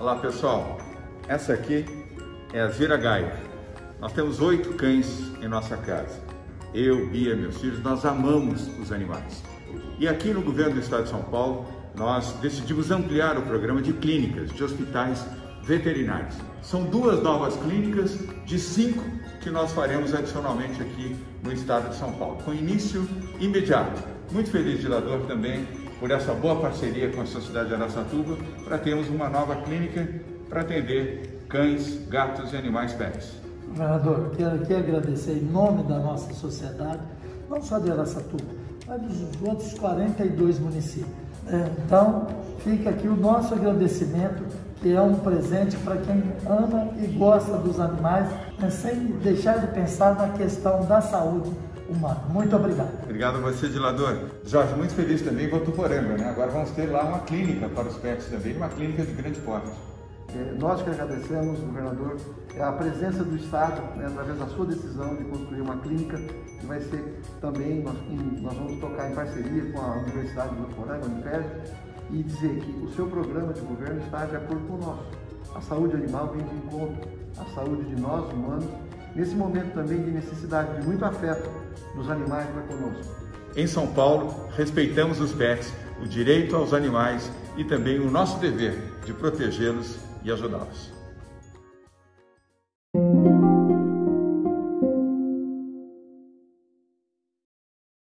Olá pessoal, essa aqui é a Zira Gaia. Nós temos oito cães em nossa casa. Eu, Bia, meus filhos, nós amamos os animais. E aqui no governo do estado de São Paulo, nós decidimos ampliar o programa de clínicas, de hospitais veterinários. São duas novas clínicas de cinco que nós faremos adicionalmente aqui no estado de São Paulo, com início imediato. Muito feliz, Dilador, também por essa boa parceria com a Sociedade de Araçatuba para termos uma nova clínica para atender cães, gatos e animais pets. Governador, quero aqui agradecer em nome da nossa sociedade, não só de Araçatuba, mas dos outros 42 municípios. É, então, fica aqui o nosso agradecimento, que é um presente para quem ama e gosta dos animais, mas sem deixar de pensar na questão da saúde humana. Muito obrigado. Obrigado a você, Dilador. Jorge, muito feliz também em Votuporanga, né? Agora vamos ter lá uma clínica para os pets também, uma clínica de grande porte. É, nós que agradecemos, governador, é a presença do Estado, né, através da sua decisão de construir uma clínica, que vai ser também, nós, nós vamos tocar em parceria com a Universidade do Votuporanga, a Uniped, e dizer que o seu programa de governo está de acordo com o nosso. A saúde animal vem de encontro à saúde de nós, humanos, nesse momento também de necessidade de muito afeto dos animais para conosco. Em São Paulo, respeitamos os pets, o direito aos animais e também o nosso dever de protegê-los e ajudá-los.